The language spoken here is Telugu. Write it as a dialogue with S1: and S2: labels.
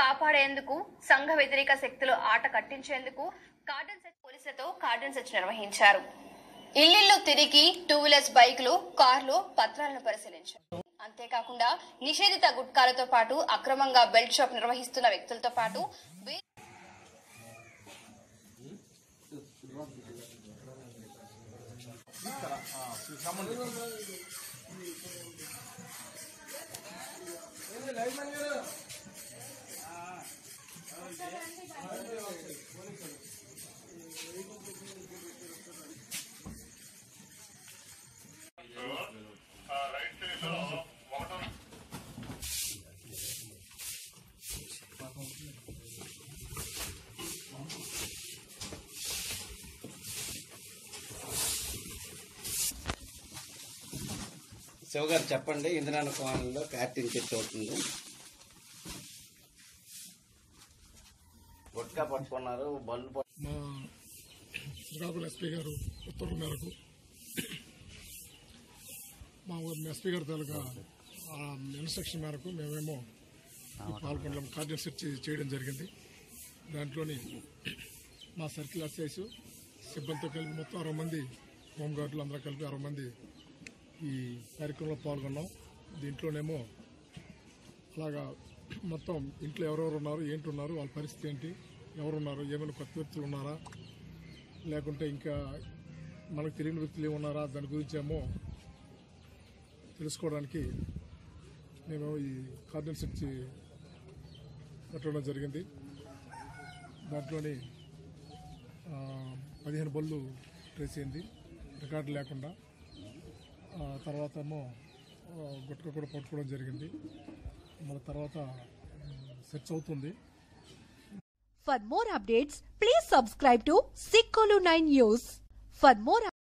S1: కాపాడేందుకు సంఘ వ్యతిరేక శక్తులు ఆట కట్టించేందుకు కార్డన్ సెర్చ్ పోలీసులతో కార్డన్ సెర్చ్ నిర్వహించారు. ఇల్లిల్లు తిరిగి టూ వీలర్స్ బైకులు కార్లు పత్రాలను పరిశీలించారు. అంతేకాకుండా నిషేధిత గుట్కాలతో పాటు అక్రమంగా బెల్ట్ షాప్ నిర్వహిస్తున్న వ్యక్తులతో పాటు వే-
S2: శివ గారు చెప్పండి ఇంద్రాన కోణంలో క్యాటరింగ్ చెట్టు అవుతుంది? గుట్కా పట్టుకున్నారు బళ్ళు
S3: మా శ్రీకాకుళం ఎస్పీ గారు ఉత్తర్వుల మేరకు మా ఎస్పీ గారి తాలూకా ఆ ఇన్స్ట్రక్షన్ మేరకు మేమేమో ఈ పాల్గొనడం సెర్చ్ చేయడం జరిగింది. దాంట్లోని మా సర్కిల్ ఎస్ఐస్ సిబ్బందితో కలిపి మొత్తం అరవై మంది హోంగార్డులు అందరూ కలిపి అరవై మంది ఈ కార్యక్రమంలో పాల్గొన్నాం. దీంట్లోనేమో అలాగా మొత్తం ఇంట్లో ఎవరెవరు ఉన్నారు ఏంటి ఉన్నారు వాళ్ళ పరిస్థితి ఏంటి ఎవరున్నారు? ఏమైనా కొత్త వ్యక్తులు ఉన్నారా? లేకుంటే ఇంకా మనకు తెలియని వ్యక్తులు ఏమున్నారా? దాని గురించి ఏమో తెలుసుకోవడానికి మేము ఈ కార్డినెన్స్ ఇచ్చి పెట్టడం జరిగింది. దాంట్లోని పదిహేను బళ్ళు ట్రేస్ అయింది. రికార్డు లేకుండా తర్వాత ఏమో ఆ, గుట్క కూడా పట్టుకోవడం జరిగింది. మళ్ళీ తర్వాత సెర్చ్ అవుతుంది.
S4: For more updates, please subscribe to Sikkolu 9 News. For more